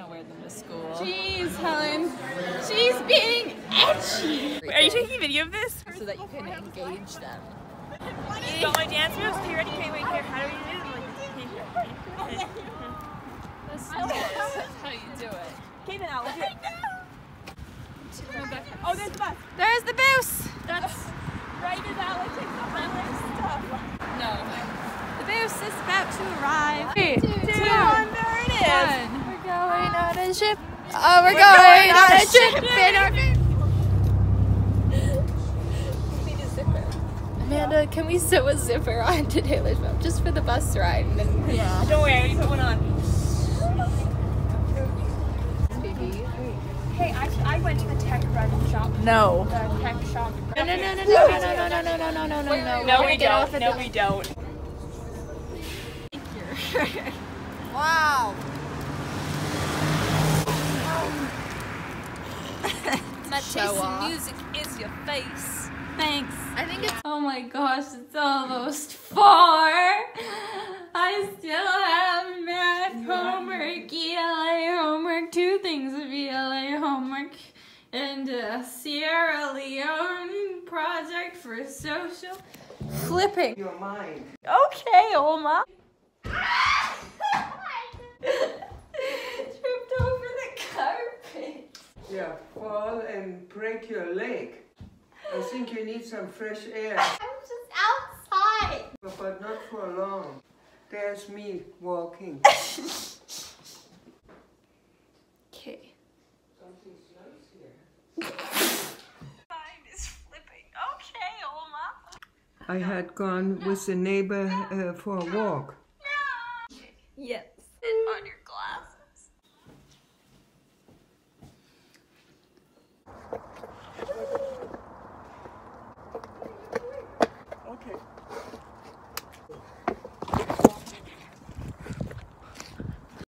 gonna wear them to school. Jeez, Helen. She's being edgy. Are you taking a video of this? So that you can engage them. You got my dance moves? Okay, ready? Okay, wait here. How do we do it? Like, That's how you do it. okay, then I'll do it. Oh, there's the bus. There's the boost. That's right as Alex takes off my list stuff. No. The boost is about to arrive. Three, two, one, there it is. one. We're going on a. Oh, we're, going, on a ship in our Amanda, can we sew a zipper onto Taylor's mouth just for the bus ride? And then Yeah. Don't worry, I already put one on. Hey, I, I went to the tech run shop. No. The tech shop. No, no, no, no, no, no, no, no, no, no, no, no, no, no. No, We're we gonna get off don't. at No, the- we don't. Wow. Show taste off. in music is your face. Thanks. I think it's Oh my gosh, it's almost four. I still have math homework, ELA homework, two things of ELA homework, and a Sierra Leone project for social flipping. Your mind. Okay, Oma. Yeah, fall and break your leg. I think you need some fresh air, I'm just outside. but not for long. There's me walking. Okay. Something's nice here. Mind is flipping. Okay, Oma. I had gone with the neighbor uh, for a walk.